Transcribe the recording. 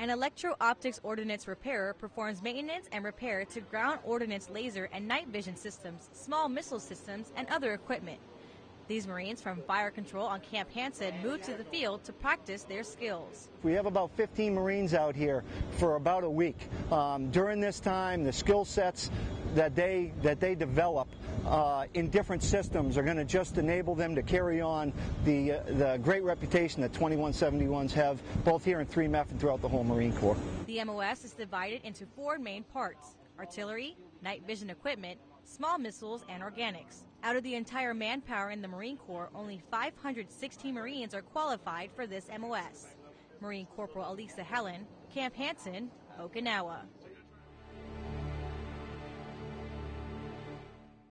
An electro-optics ordnance repairer performs maintenance and repair to ground ordnance laser and night vision systems, small missile systems, and other equipment. These Marines from Fire Control on Camp Hansen moved to the field to practice their skills. We have about 15 Marines out here for about a week. Um, during this time, the skill sets that they that they develop uh, in different systems are going to just enable them to carry on the uh, the great reputation that 2171s have both here in 3MEF and throughout the whole Marine Corps. The MOS is divided into four main parts: artillery, night vision equipment, small missiles, and organics. Out of the entire manpower in the Marine Corps, only 516 Marines are qualified for this MOS. Marine Corporal Alisa Helin, Camp Hansen, Okinawa.